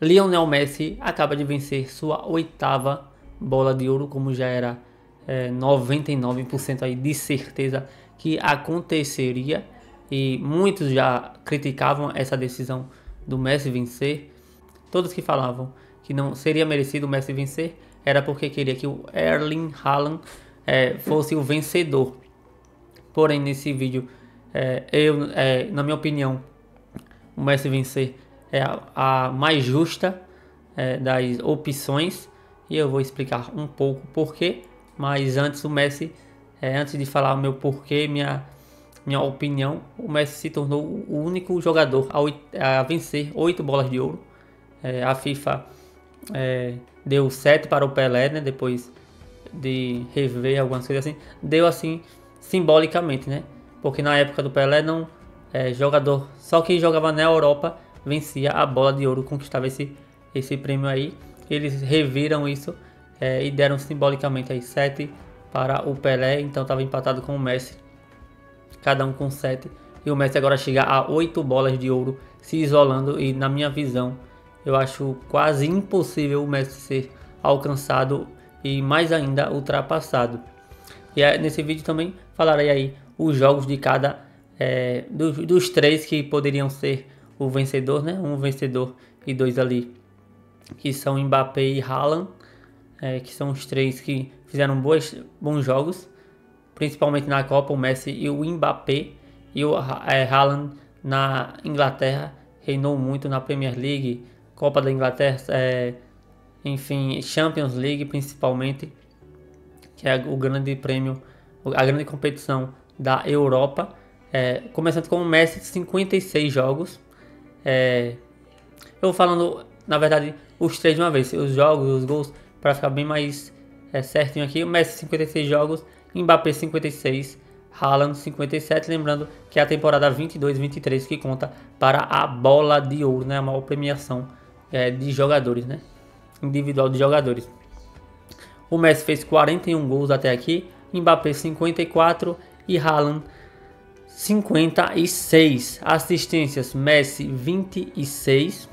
Lionel Messi acaba de vencer sua oitava bola de ouro, como já era é, 99% aí de certeza que aconteceria. E muitos já criticavam essa decisão do Messi vencer. Todos que falavam que não seria merecido o Messi vencer era porque queria que o Erling Haaland é, fosse o vencedor. Porém, nesse vídeo, é, eu, é, na minha opinião, o Messi vencer é a, a mais justa é, das opções e eu vou explicar um pouco porquê. Mas antes o Messi, é, antes de falar o meu porquê, minha, minha opinião, o Messi se tornou o único jogador a, a vencer oito bolas de ouro. É, a FIFA é, deu sete para o Pelé, né, depois de rever algumas coisas assim, deu assim simbolicamente, né? Porque na época do Pelé não é, jogador só que jogava na Europa vencia a bola de ouro, conquistava esse, esse prêmio aí. Eles reviram isso é, e deram simbolicamente aí 7 para o Pelé, então estava empatado com o Messi, cada um com 7. E o Messi agora chega a 8 bolas de ouro, se isolando. E na minha visão, eu acho quase impossível o Messi ser alcançado e mais ainda ultrapassado. E é, nesse vídeo também falarei aí os jogos de cada é, dos, dos três que poderiam ser o vencedor, né? Um vencedor e dois ali que são Mbappé e Haaland, é, que são os três que fizeram boas, bons jogos, principalmente na Copa, o Messi e o Mbappé e o é, Haaland na Inglaterra reinou muito na Premier League, Copa da Inglaterra, é, enfim, Champions League principalmente, que é o grande prêmio, a grande competição da Europa. É, começando com o Messi, 56 jogos. É, eu falando, na verdade, os três de uma vez, os jogos, os gols, para ficar bem mais é, certinho aqui. O Messi, 56 jogos, Mbappé, 56, Haaland, 57. Lembrando que é a temporada 22-23 que conta para a bola de ouro, né? A maior premiação é, de jogadores, né? Individual de jogadores. O Messi fez 41 gols até aqui, Mbappé 54 e Haaland 56 assistências, Messi 26,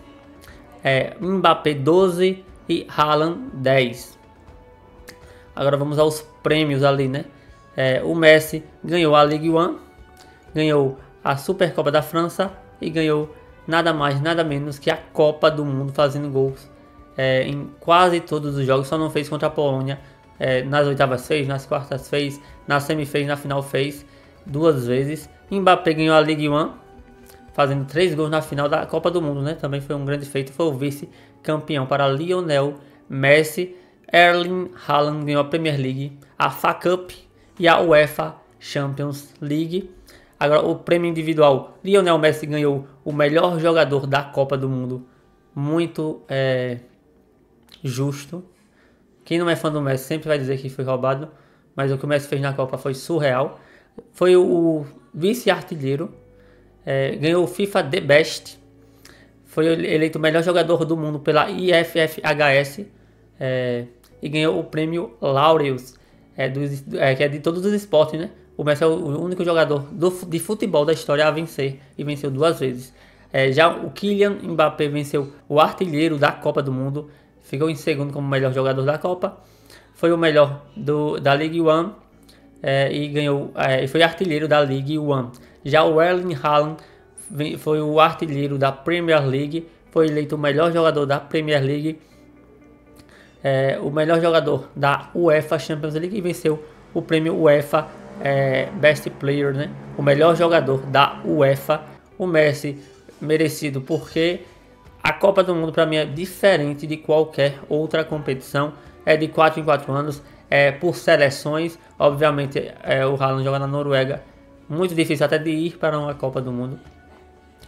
é, Mbappé 12 e Haaland 10. Agora vamos aos prêmios ali, né? É, o Messi ganhou a Ligue 1, ganhou a Supercopa da França e ganhou nada mais, nada menos que a Copa do Mundo fazendo gols é, em quase todos os jogos, só não fez contra a Polônia. É, nas oitavas fez, nas quartas fez, na semi fez, na final fez duas vezes. Mbappé ganhou a Ligue 1, fazendo três gols na final da Copa do Mundo, né? Também foi um grande feito, foi o vice-campeão para Lionel Messi. Erling Haaland ganhou a Premier League, a FA Cup e a UEFA Champions League. Agora o prêmio individual, Lionel Messi ganhou o melhor jogador da Copa do Mundo. Muito é, justo. Quem não é fã do Messi sempre vai dizer que foi roubado, mas o que o Messi fez na Copa foi surreal. Foi o vice-artilheiro, é, ganhou o FIFA The Best, foi eleito o melhor jogador do mundo pela IFFHS é, e ganhou o prêmio Laureus, é, dos, é, que é de todos os esportes, né? O Messi é o único jogador do, de futebol da história a vencer e venceu duas vezes. É, já o Kylian Mbappé venceu o artilheiro da Copa do Mundo, ficou em segundo como melhor jogador da Copa, foi o melhor do, da Ligue 1 é, e ganhou é, e foi artilheiro da League One. Já o Erling Haaland foi o artilheiro da Premier League, foi eleito o melhor jogador da Premier League, é, o melhor jogador da UEFA Champions League e venceu o prêmio UEFA é, Best Player, né? O melhor jogador da UEFA, o Messi merecido porque a Copa do Mundo para mim é diferente de qualquer outra competição, é de 4 em 4 anos é, por seleções. Obviamente, é, o Haaland joga na Noruega. Muito difícil até de ir para uma Copa do Mundo.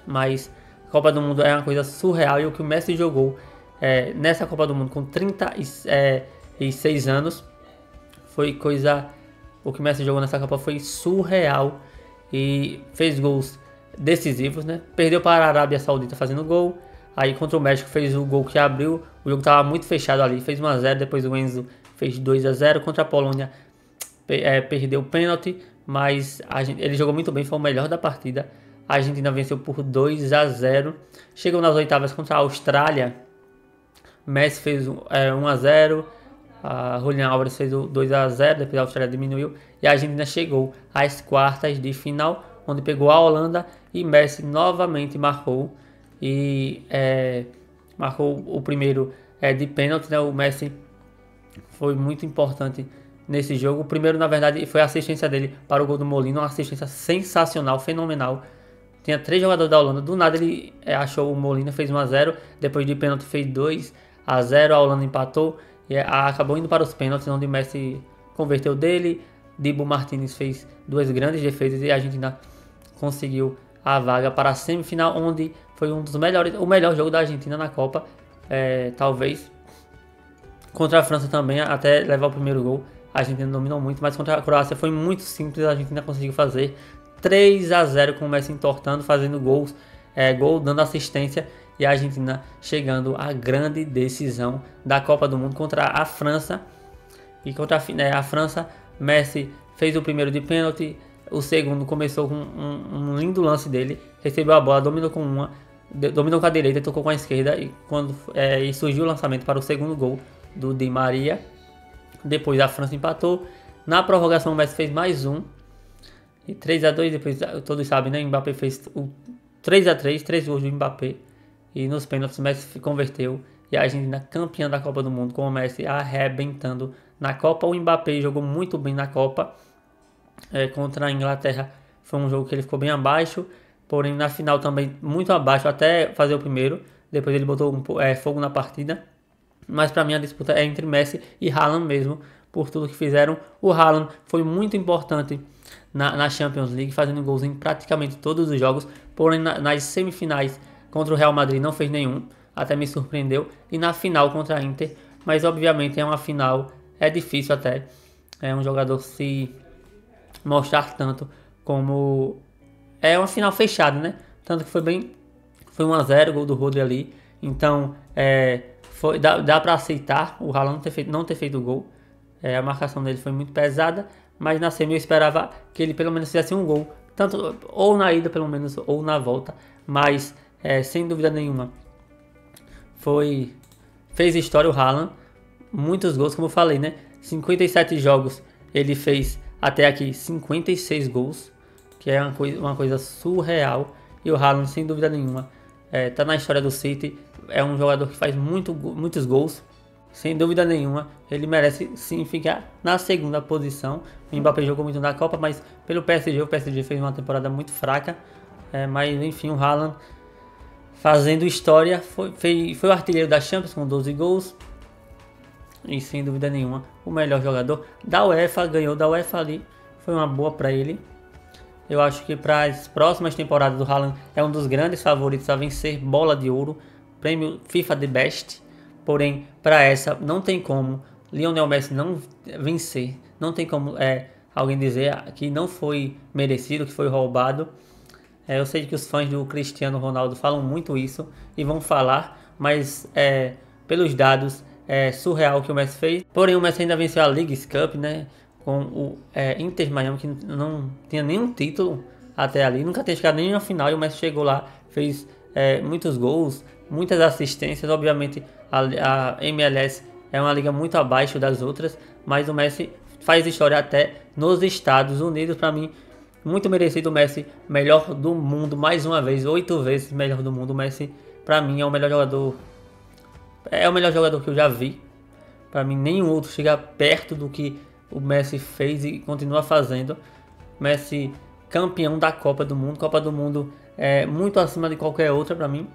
Mas a Copa do Mundo é uma coisa surreal. E o que o Messi jogou é, nessa Copa do Mundo com 36 é, anos foi coisa. O que o Messi jogou nessa Copa foi surreal. E fez gols decisivos, né? Perdeu para a Arábia Saudita fazendo gol. Aí contra o México fez o gol que abriu. O jogo estava muito fechado ali. Fez 1x0. Depois o Enzo fez 2 a 0 contra a Polônia, é, perdeu o pênalti, mas gente, ele jogou muito bem, foi o melhor da partida. A Argentina venceu por 2 a 0. Chegou nas oitavas contra a Austrália, Messi fez é, 1 a 0 a Julian Alves fez o 2 a 0 depois a Austrália diminuiu e a Argentina chegou às quartas de final, onde pegou a Holanda e Messi novamente marcou e é, marcou o primeiro é, de pênalti, né? O Messi foi muito importante nesse jogo. O primeiro, na verdade, foi a assistência dele para o gol do Molino, uma assistência sensacional, fenomenal. Tinha três jogadores da Holanda, do nada ele é, achou o Molina, fez 1 a 0 depois de pênalti fez 2 a 0 a Holanda empatou e é, acabou indo para os pênaltis, onde Messi converteu dele, Dibu Martinez fez duas grandes defesas e a Argentina conseguiu a vaga para a semifinal, onde foi um dos melhores, o melhor jogo da Argentina na Copa, é, talvez contra a França também, até levar o primeiro gol. A Argentina dominou muito, mas contra a Croácia foi muito simples, a Argentina conseguiu fazer 3 a 0 com o Messi entortando, fazendo gols, é, gol, dando assistência e a Argentina chegando à grande decisão da Copa do Mundo contra a França. E contra a, né, a França, Messi fez o primeiro de pênalti, o segundo começou com um, um, lindo lance dele, recebeu a bola, dominou com uma, dominou com a direita, tocou com a esquerda e quando é, e surgiu o lançamento para o segundo gol do Di Maria. Depois a França empatou. Na prorrogação o Messi fez mais um. E 3 a 2 depois todos sabem, né? O Mbappé fez o 3 a 3 três gols do Mbappé. E nos pênaltis o Messi converteu. E a Argentina campeã da Copa do Mundo com o Messi arrebentando na Copa. O Mbappé jogou muito bem na Copa. É, contra a Inglaterra foi um jogo que ele ficou bem abaixo. Porém na final também muito abaixo até fazer o primeiro. Depois ele botou um, é, fogo na partida. Mas para mim a disputa é entre Messi e Haaland mesmo. Por tudo que fizeram. O Haaland foi muito importante na, na Champions League, fazendo gols em praticamente todos os jogos. Porém, na, nas semifinais contra o Real Madrid não fez nenhum, até me surpreendeu. E na final contra a Inter, mas obviamente é uma final, é difícil até. É um jogador se mostrar tanto como é uma final fechada, né? Tanto que foi bem, foi 1 a 0 gol do Rodri ali. Então, é, foi, dá, dá para aceitar o Haaland não ter feito, não ter feito o gol. É, a marcação dele foi muito pesada, mas na semi eu esperava que ele pelo menos fizesse um gol, tanto ou na ida pelo menos ou na volta, mas é, sem dúvida nenhuma foi fez história o Haaland, muitos gols como eu falei, né? 57 jogos ele fez até aqui 56 gols, que é uma coisa, uma coisa surreal. E o Haaland sem dúvida nenhuma é, tá na história do City, é um jogador que faz muito, muitos gols sem dúvida nenhuma, ele merece sim ficar na segunda posição. O Mbappé jogou muito na Copa, mas pelo PSG, o PSG fez uma temporada muito fraca. É, mas enfim, o Haaland fazendo história, foi, foi, foi o artilheiro da Champions com 12 gols. E sem dúvida nenhuma, o melhor jogador da UEFA, ganhou da UEFA ali. Foi uma boa para ele. Eu acho que para as próximas temporadas do Haaland é um dos grandes favoritos a vencer bola de ouro, prêmio FIFA The Best. Porém, para essa não tem como Lionel Messi não vencer, não tem como é, alguém dizer que não foi merecido, que foi roubado. É, eu sei que os fãs do Cristiano Ronaldo falam muito isso e vão falar, mas é, pelos dados é surreal que o Messi fez. Porém, o Messi ainda venceu a League Cup, né? Com o é, Inter Miami, que não tinha nenhum título até ali, nunca tinha chegado nem na final. E o Messi chegou lá, fez é, muitos gols, muitas assistências. Obviamente, a, a MLS é uma liga muito abaixo das outras, mas o Messi faz história até nos Estados Unidos. Para mim, muito merecido o Messi, melhor do mundo, mais uma vez, oito vezes melhor do mundo. O Messi, para mim, é o melhor jogador. É o melhor jogador que eu já vi. Para mim, nenhum outro chega perto do que o Messi fez e continua fazendo. Messi, campeão da Copa do Mundo. Copa do Mundo é muito acima de qualquer outra para mim.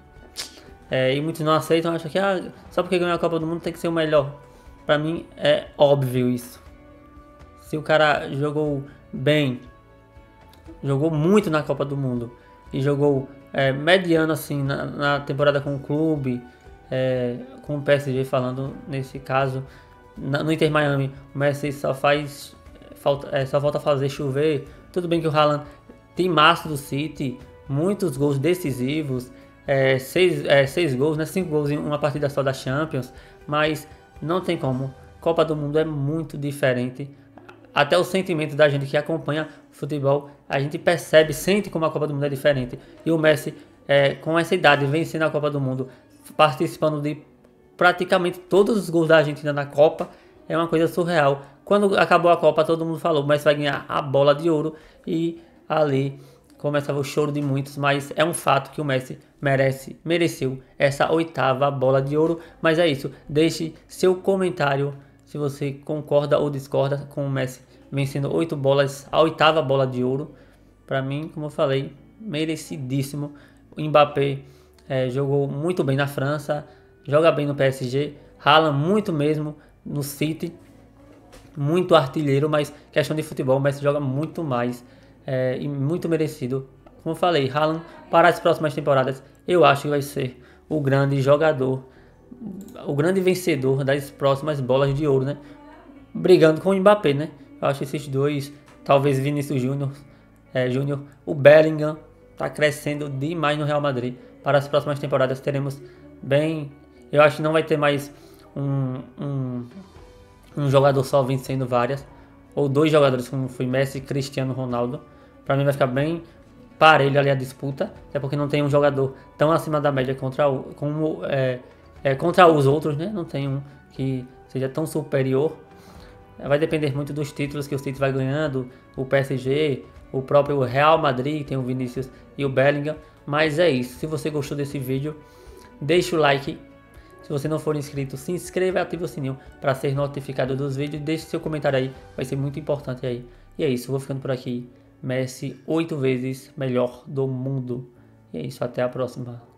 É, e muitos não aceitam, acham que ah, só porque ganhou a Copa do Mundo tem que ser o melhor. Para mim é óbvio isso. Se o cara jogou bem, jogou muito na Copa do Mundo e jogou é, mediano assim na, na, temporada com o clube, é, com o PSG falando nesse caso, na, no Inter Miami, o Messi só faz falta, é, só falta fazer chover. Tudo bem que o Haaland tem massa do City, muitos gols decisivos, é, seis, é, seis gols, né? cinco gols em uma partida só da Champions, mas não tem como. Copa do Mundo é muito diferente. Até o sentimento da gente que acompanha futebol, a gente percebe, sente como a Copa do Mundo é diferente. E o Messi, é, com essa idade, vencendo a Copa do Mundo, participando de praticamente todos os gols da Argentina na Copa. É uma coisa surreal. Quando acabou a Copa, todo mundo falou, mas vai ganhar a bola de ouro. E ali começava o choro de muitos, mas é um fato que o Messi merece, mereceu essa oitava bola de ouro. Mas é isso, deixe seu comentário se você concorda ou discorda com o Messi vencendo oito bolas, a oitava bola de ouro. Para mim, como eu falei, merecidíssimo. O Mbappé é, jogou muito bem na França, joga bem no PSG, Haaland muito mesmo no City, muito artilheiro, mas questão de futebol, o Messi joga muito mais é, e muito merecido. Como eu falei, Haaland para as próximas temporadas, eu acho que vai ser o grande jogador, o grande vencedor das próximas bolas de ouro, né? Brigando com o Mbappé, né? Eu acho esses dois, talvez Vinícius Júnior, é, Júnior, o Bellingham está crescendo demais no Real Madrid. Para as próximas temporadas teremos bem, eu acho que não vai ter mais um, um, um jogador só vencendo várias, ou dois jogadores como foi Messi e Cristiano Ronaldo para mim vai ficar bem parelho ali a disputa, até porque não tem um jogador tão acima da média contra, o, como, é, é, contra os outros, né? Não tem um que seja tão superior. Vai depender muito dos títulos que o City vai ganhando, o PSG, o próprio Real Madrid, tem o Vinícius e o Bellingham. Mas é isso. Se você gostou desse vídeo, deixe o like. Se você não for inscrito, se inscreva e ative o sininho para ser notificado dos vídeos. Deixe seu comentário aí, vai ser muito importante aí. E é isso, vou ficando por aqui. Messi, oito vezes melhor do mundo. E é isso, até a próxima.